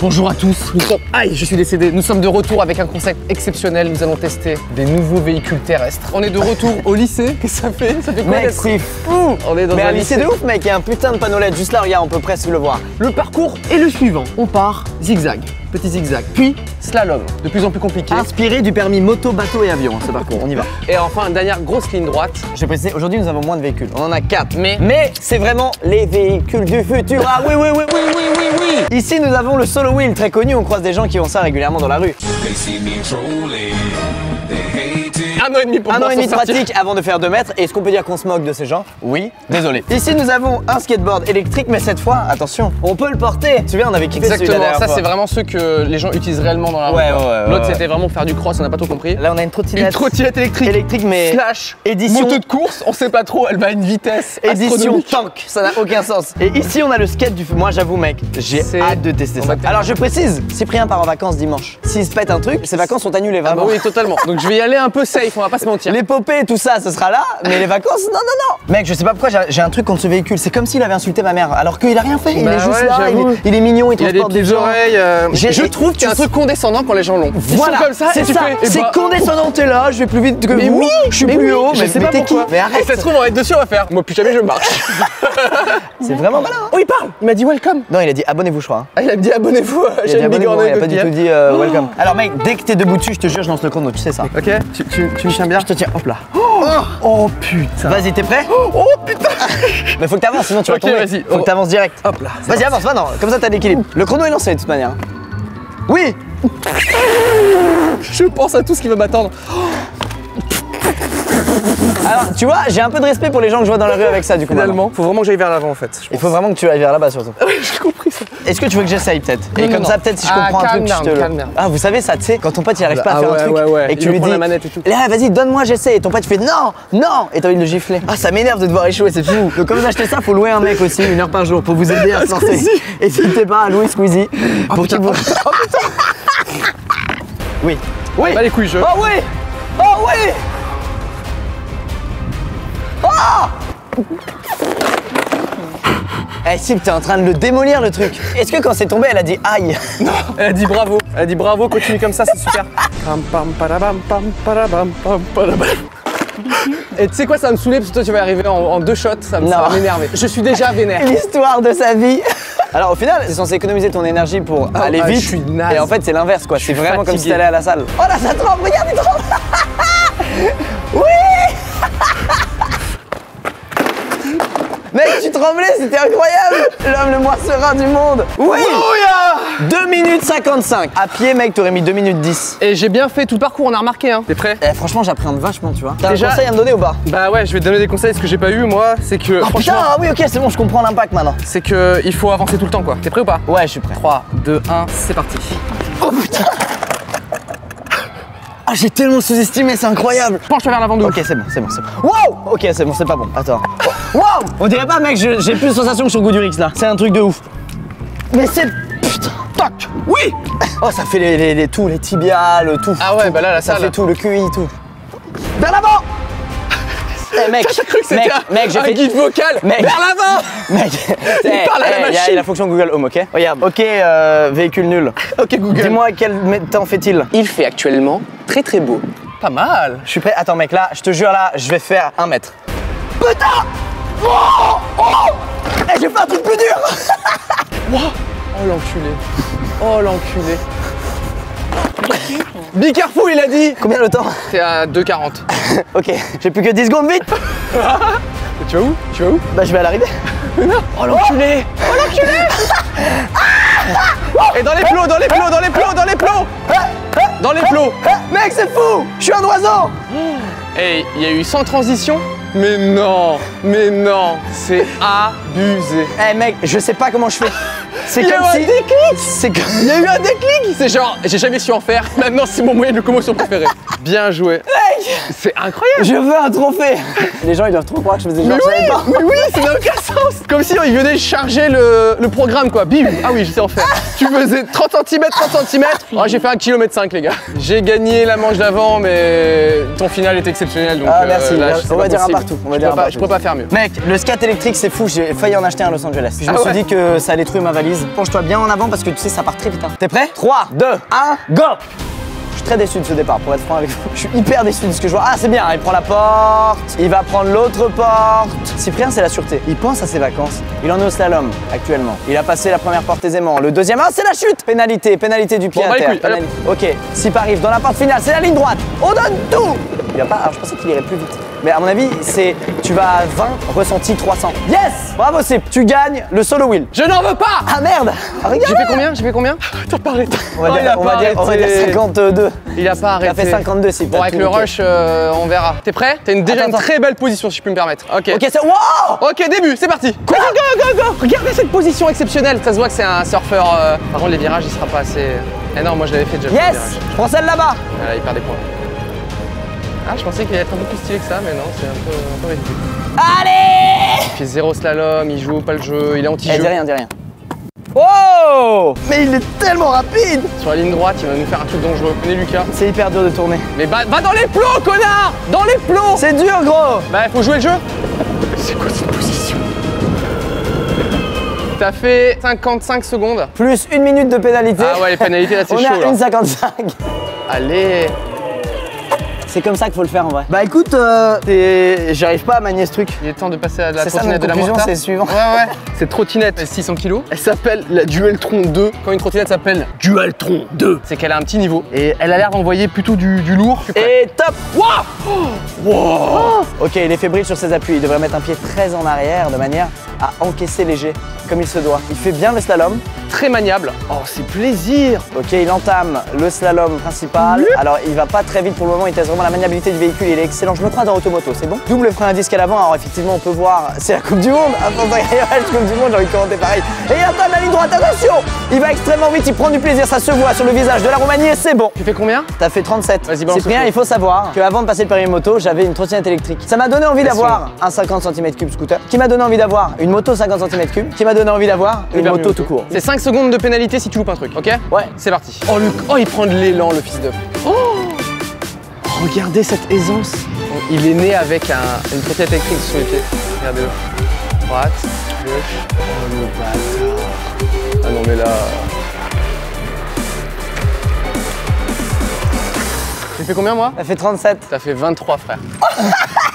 Bonjour à tous, nous sommes... Aïe, je suis décédé. Nous sommes de retour avec un concept exceptionnel. Nous allons tester des nouveaux véhicules terrestres. On est de retour au lycée. Qu'est-ce que ça fait? Ça fait quoi Mec, c'est fou On est dans Mais un un lycée de ouf, mec, il y a un putain de panneau LED juste là, regarde, on peut presque le voir. Le parcours est le suivant. On part zigzag, petit zigzag, puis slalom, de plus en plus compliqué. Inspiré du permis moto, bateau et avion, ce parcours, on y va. Et enfin, une dernière grosse ligne droite. Je vais préciser, aujourd'hui nous avons moins de véhicules, on en a 4. Mais- Mais c'est vraiment les véhicules du futur. Ah oui, oui, oui, oui, oui, oui, oui Ici nous avons le solo wheel, très connu, on croise des gens qui ont ça régulièrement dans la rue. They see me Un an et demi pour Un an et demi de pratique avant de faire 2 mètres. Est-ce qu'on peut dire qu'on se moque de ces gens? Oui, désolé. Ici, nous avons un skateboard électrique, mais cette fois, attention, on peut le porter. Tu te souviens, on avait kiffé Exactement, ça c'est vraiment ceux que les gens utilisent réellement dans la Ouais, rue. quoi. ouais, ouais, L'autre c'était vraiment faire du cross, on n'a pas tout compris. Là, on a une Une trottinette. trottinette électrique. électrique, mais Slash édition- moto de course, on sait pas trop, elle va à une vitesse édition tank. Ça n'a aucun sens. Et ici, on a le skate du. Moi, j'avoue, mec, j'ai hâte de tester ça. Alors, je précise, Cyprien part en vacances dimanche. S'il se pète un truc, ses vacances sont annulées, Ah bah vraiment. oui, totalement. Donc je vais y aller un peu safe, on va pas se mentir. L'épopée, tout ça, ce sera là, mais les vacances, non, non, non. Mec, je sais pas pourquoi j'ai- un truc contre ce véhicule. C'est comme s'il avait insulté ma mère, alors qu'il a rien fait. Il Bah est juste ouais, là, il est, il est mignon, il Il y a des transporte des petites gens. oreilles. euh, Je trouve y a un truc condescendant quand les gens l'ont. Voilà, comme ça c'est ça, eh c'est bah, condescendant, t'es là, je vais plus vite que Mais vous, oui, je suis plus haut, mais, mais pas t'es qui pourquoi. Mais Et arrête ça se trouve, on va être dessus, on va faire. Moi, plus jamais je marche. C'est vraiment malin. hein. Oh, il parle Il m'a dit welcome. Non, il a dit abonnez-vous, je crois. hein. Ah, il a dit abonnez-vous. Il a dit abonnez-vous, il a pas du tout dit euh, welcome. Alors, mec, dès que t'es debout dessus, je te jure, je lance le chrono, tu sais ça. Ok, tu, tu, tu me tiens bien Je te tiens, hop là. Oh putain Vas-y, t'es prêt Oh putain Mais faut que t'avances, sinon tu vas Ok, tomber. vas-y. Faut que t'avances direct. Hop là. Vas-y, avance, va, non, comme ça t'as l'équilibre. Le chrono est lancé de toute manière. Oui Je pense à tout ce qui va m'attendre. Alors, tu vois, j'ai un peu de respect pour les gens que je vois dans la rue avec ça, du coup. Finalement, faut vraiment que j'aille vers l'avant en fait. je Il faut vraiment que tu ailles vers là-bas surtout. pense. J'ai compris ça. Est-ce que tu veux que j'essaye peut-être Et comme non, ça, peut-être si je Ah, comprends un truc, je te le. Ah, vous savez ça, tu sais, quand ton pote il arrive pas à Ah faire ouais, un truc ouais, ouais. et que tu lui dis la manette et tout. Là, vas-y, donne-moi, j'essaie. Et ton pote il fait non, non, et t'as envie de le gifler. Ah, ça m'énerve de devoir échouer, c'est fou. Donc, comme vous achetez ça, faut louer un mec aussi, une heure par jour, pour vous aider à se lancer. N'hésitez pas à louer Squeezie pour qu'il vous. Oui. Oui. Bah les couilles, je. Oh oui Oh oui Oh Eh Sip, t'es en train de le démolir le truc. Est-ce que quand c'est tombé, elle a dit aïe Elle a dit bravo. Elle a dit bravo, continue comme ça, c'est super. Pam pam parabam pam parabam pam parabam. Et tu sais quoi, ça va me saouler parce que toi tu vas arriver en, en deux shots, ça, me- ça Non. va m'énerver. Je suis déjà vénère. L'histoire de sa vie Alors au final, c'est censé économiser ton énergie pour aller ah, vite. je suis naze. Et en fait, c'est l'inverse quoi. C'est vraiment comme si fatigué. t'allais à la salle. Oh là, ça tremble, regarde, il tremble C'était incroyable L'homme le moins serein du monde Oui 2 minutes 55 À pied, mec, t'aurais mis 2 minutes 10. Et j'ai bien fait tout le parcours, on a remarqué, hein. T'es prêt? Eh, franchement, j'appréhende vachement, tu vois. T'as Déjà- un conseil à me donner ou pas? Bah ouais, je vais te donner des conseils. Ce que j'ai pas eu, moi, c'est que. Oh franchement, putain, ah oui, ok, c'est bon, je comprends l'impact maintenant. c'est que il faut avancer tout le temps, quoi. T'es prêt ou pas? Ouais, je suis prêt. 3, 2, 1, c'est parti. Ah, j'ai tellement sous-estimé, c'est incroyable Penche-toi vers l'avant de. Ok, c'est bon, c'est bon, c'est bon. Wow Ok, c'est bon, c'est pas bon. Attends. Wow On dirait pas, mec, j'ai plus de sensation que sur Goudurix là. C'est un truc de ouf. Mais c'est. Putain Toc Oui Oh, ça fait les, les, les- tout, les tibias, le tout. Ah ouais, tout. bah là, la Ça fait tout, le QI, tout. Vers l'avant Eh, mec, que mec, un, mec, j'ai fait. guide vocal. Mec. Vers l'avant Mec, Il parle à la a- machine. il y a la fonction Google Home, ok? Regarde, ok, euh, véhicule nul. Ok, Google. Dis-moi quel temps fait-il? Il fait actuellement très très beau. Pas mal. Je suis prêt. Attends, mec, là, je te jure, là, je vais faire un mètre. Putain Oh Oh Eh, j'ai fait un truc plus dur. Oh l'enculé. Oh l'enculé. Be careful, il a dit. Combien le temps T'es à 2,40. Ok, j'ai plus que 10 secondes, vite. Et tu vas où? Tu vas où? Bah, je vais à l'arrivée. Oh l'enculé. Oh l'enculé. Et dans les plots, dans les plots, dans les plots, dans les plots. Dans les plots. Eh, mec, c'est fou. Je suis un oiseau. Et il y a eu sans transition Mais non Mais non C'est abusé Eh, mec, je sais pas comment je fais. C'est Il y a comme eu un si. déclic C'est comme. Il y a eu un déclic C'est genre, j'ai jamais su en faire, maintenant c'est mon moyen de locomotion préféré. Bien joué. Mec, C'est incroyable je veux un trophée. Les gens ils doivent trop croire que je faisais genre, Mais oui, pas. mais oui, Comme si ils venaient charger le, le programme quoi, bim Ah oui, je sais en faire. tu faisais 30 cm, 30 cm Oh, j'ai fait 1 km 5 les gars. J'ai gagné la manche d'avant, mais ton final est exceptionnel donc Ah, euh, merci. là, On va pas dire un possible. partout, on va Je dire peux un pas- partout. Je peux pas faire mieux. Mec, le skate électrique c'est fou, j'ai failli en acheter un à Los Angeles. Je me Ah suis dit que ça allait trouver ma valise. Penche-toi bien en avant parce que tu sais ça part très vite. hein. T'es prêt? 3, 2, 1, go très déçu de ce départ pour être franc avec vous. Je suis hyper déçu de ce que je vois. Ah c'est bien, il prend la porte, il va prendre l'autre porte. Cyprien c'est la sûreté. Il pense à ses vacances. Il en est au slalom actuellement. Il a passé la première porte aisément. Le deuxième, ah c'est la chute Pénalité, pénalité du pied Bon, à bah, terre. Ok, Sip arrive dans la porte finale, c'est la ligne droite. On donne tout Pas. Alors je pensais qu'il irait plus vite. Mais à mon avis, c'est tu vas à 20, ressenti 300. Yes Bravo Sip, tu gagnes le solo wheel. Je n'en veux pas Ah merde Ah, Regarde J'ai fait combien? J'ai fait combien? T'as pas arrêté. on va, Oh, il dire, a on, pas va dire, on va dire arrêté. 52. Il a pas Il a arrêté. fait 52 Sip. Bon, avec le rush, euh, on verra. T'es prêt? T'as une, déjà Attends, une attends. très belle position, si je puis me permettre. Ok. Ok, c'est. Wow Ok, début, c'est parti. Go, go, go, go Regardez cette position exceptionnelle. Ça se voit que c'est un surfeur. euh, Par contre, les virages, il sera pas assez. Eh non, moi je l'avais fait déjà. Yes. Je prends celle là-bas Voilà, il perd des points. Ah, je pensais qu'il allait être un peu plus stylé que ça, mais non, c'est un peu, un peu ridicule. Allez Il fait zéro slalom, il joue pas le jeu, il est Eh, anti-jeu. dis rien, dis rien. Oh Mais il est tellement rapide Sur la ligne droite, il va nous faire un truc dangereux. Venez, Lucas. C'est hyper dur de tourner. Mais va, va dans les plots, connard Dans les plots C'est dur, gros Bah, faut jouer le jeu. C'est quoi cette position T'as fait 55 secondes. Plus une minute de pénalité. Ah ouais, les pénalités là, c'est On est chaud à là. 1,55. Allez C'est comme ça qu'il faut le faire en vrai. Bah écoute, euh, t'es- j'arrive pas à manier ce truc. Il est temps de passer à la C'est ça trottinette de la Morta. c'est le suivant. Ouais, ouais. Cette trottinette, elle 600 kg. Elle s'appelle la Dualtron 2. Quand une trottinette s'appelle Dualtron 2, c'est qu'elle a un petit niveau. Et elle a l'air d'envoyer plutôt du, du lourd. Et top Waouh Ok, il est fébrile sur ses appuis. Il devrait mettre un pied très en arrière de manière à encaisser léger, comme il se doit. Il fait bien le slalom. Très maniable. Oh, c'est plaisir Ok, il entame le slalom principal. Alors, il va pas très vite pour le moment. Il teste vraiment la maniabilité du véhicule. Il est excellent. Je me crois dans Automoto, c'est bon? Double frein à disque à l'avant. Alors, effectivement, on peut voir. C'est la Coupe du Monde. Attends, la Coupe du Monde, j'ai envie de commenter pareil. Et il entame la ligne droite. Attention Il va extrêmement vite. Il prend du plaisir. Ça se voit sur le visage de la Roumanie et c'est bon. Tu fais combien? T'as fait 37. Vas-y, balance Cyprien, il faut savoir qu'avant de passer le permis moto, j'avais une trottinette électrique. Ça m'a donné envie d'avoir un 50 cm3 scooter, qui m'a donné envie d'avoir une moto 50 cm3, qui m'a donné envie d'avoir une moto tout court. C'est 5 secondes de pénalité si tu loupes un truc, ok Ouais. C'est parti. Oh, le... oh, il prend de l'élan, le fils de. Oh Regardez cette aisance. Il est né avec un- une trottinette électrique sous les pieds. Regardez-le. Droite, gauche. Oh, le bâtard. Ah non, mais là. J'ai fait combien, moi? Ça fait 37. T'as fait 23, frère.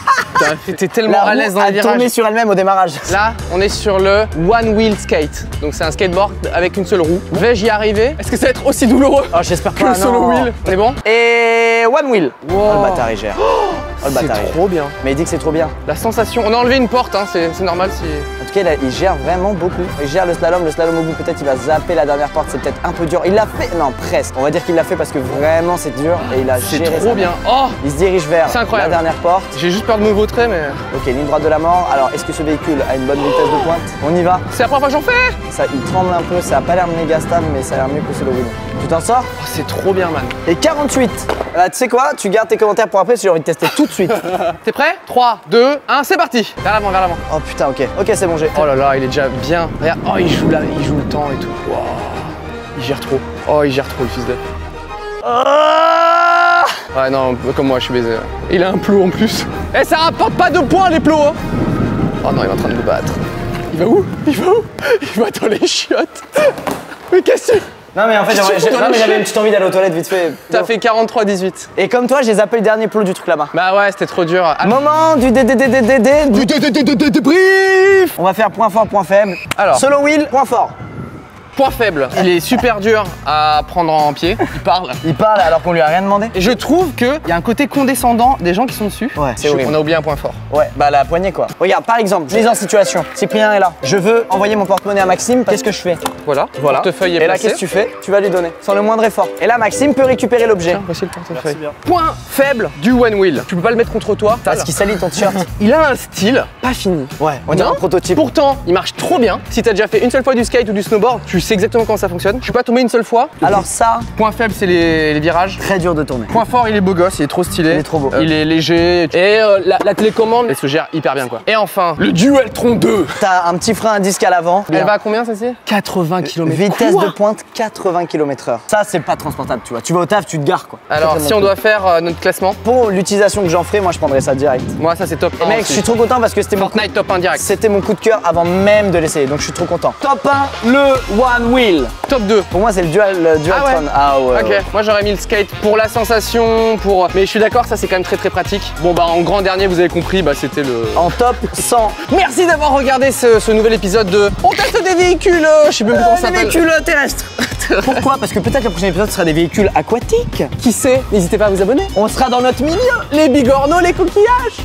T'es tellement La à l'aise dans a les tourné sur elle-même au démarrage. Là, on est sur le One Wheel Skate. Donc c'est un skateboard avec une seule roue. Vais-je y arriver? Est-ce que ça va être aussi douloureux Oh, j'espère que pas. le solo non. wheel? On est bon? Et one wheel. Wow. Oh, le bâtard, il gère. Oh, le C'est trop bien. Mais il dit que c'est trop bien. La sensation. On a enlevé une porte, hein, c'est c'est normal si. En tout cas, il, a- il gère vraiment beaucoup. Il gère le slalom. Le slalom au bout, peut-être, il va zapper la dernière porte. C'est peut-être un peu dur. Il l'a fait. Non, presque. On va dire qu'il l'a fait parce que vraiment, c'est dur. Et il a C'est géré trop ça. bien. Oh Il se dirige vers C'est la dernière porte. J'ai juste peur de me vautrer, mais. Ok, ligne droite de la mort. Alors, est-ce que ce véhicule a une bonne vitesse de pointe? On y va. C'est la première fois que j'en fais Ça, il tremble un peu. Ça a pas l'air méga stable, mais ça a l'air mieux que solo wheel. Tu t'en sors Oh, c'est trop bien, man. Et 48. Bah, tu sais quoi Tu gardes tes commentaires pour après que j'ai envie de tester tout de suite. T'es prêt? 3, 2, 1, c'est parti Vers l'avant, vers l'avant. oh putain, ok. Ok, c'est bon, j'ai. Oh là là, il est déjà bien. Regarde, oh, il joue là, il joue le temps et tout. Wow. Il gère trop. Oh, il gère trop, le fils de. Ah Ouais, non, comme moi, je suis baisé. Il a un plot en plus. Eh, ça rapporte pas de points, les plots, hein Oh non, il est en train de me battre. Il va où? Il va où? Il va dans les chiottes. Mais qu'est-ce que non, mais en fait, j'avais une petite envie d'aller aux toilettes vite fait. T'as fait 43-18. Et comme toi, j'ai zappé le dernier plot du truc là-bas. Bah ouais, c'était trop dur. Ah, Moment du DDDDD. du- débrief On va faire point fort, point faible. Alors. Solo wheel, point fort. Point faible. Il est super dur à prendre en pied. Il parle. Il parle alors qu'on lui a rien demandé. Et je trouve qu'il y a un côté condescendant des gens qui sont dessus. Ouais, c'est Je- horrible. On a oublié un point fort. Ouais, bah la poignée quoi. Regarde, par exemple, mise en situation. Cyprien est là. Je veux envoyer mon porte-monnaie à Maxime. Qu'est-ce que je fais? Voilà. Voilà. Portefeuille est Et là, qu'est-ce que tu fais? Tu vas lui donner, sans le moindre effort. Et là, Maxime peut récupérer l'objet. Voici le portefeuille. Point faible du One Wheel. Tu peux pas le mettre contre toi. Parce qu'il salit ton t-shirt. Il a un style pas fini. Ouais, on dirait Non. un prototype. Pourtant, il marche trop bien. Si t'as déjà fait une seule fois du skate ou du snowboard, tu sais exactement comment ça fonctionne. Je suis pas tombé une seule fois. Alors ça, Point faible, c'est les, les virages. très dur de tourner. Point fort, il est beau gosse, il est trop stylé. Il est trop beau. Euh, il est léger. Et euh, la, la télécommande, elle se gère hyper bien quoi. Et enfin, le Dualtron 2. T'as un petit frein à disque à l'avant. Elle va à combien ça c'est? 80 km. Vitesse de pointe 80 km/h. Ça, c'est pas transportable, tu vois. Tu vas au taf, tu te gares quoi. Alors, si on doit faire euh, notre classement, Pour l'utilisation que j'en ferai, moi je prendrais ça direct. moi ça c'est top 1. Mec, je suis trop content parce que c'était mon, Fortnite top 1 direct. c'était mon coup de cœur avant même de l'essayer, donc je suis trop content. Top 1, le One Wheel. Top 2. Pour moi, c'est le Dual, le Dualtron. ouais Ah ouais. Ok, ouais. moi j'aurais mis le skate pour la sensation, pour. Mais je suis d'accord, ça c'est quand même très très pratique. Bon bah en grand dernier, vous avez compris, bah c'était le. En top 100. Merci d'avoir regardé ce, ce nouvel épisode de On teste des véhicules. euh, Je sais même plus comment ça des s'appelle. véhicules terrestres. Pourquoi? Parce que peut-être le prochain épisode sera des véhicules aquatiques. Qui sait? N'hésitez pas à vous abonner. On sera dans notre milieu. Les bigorneaux, les coquillages.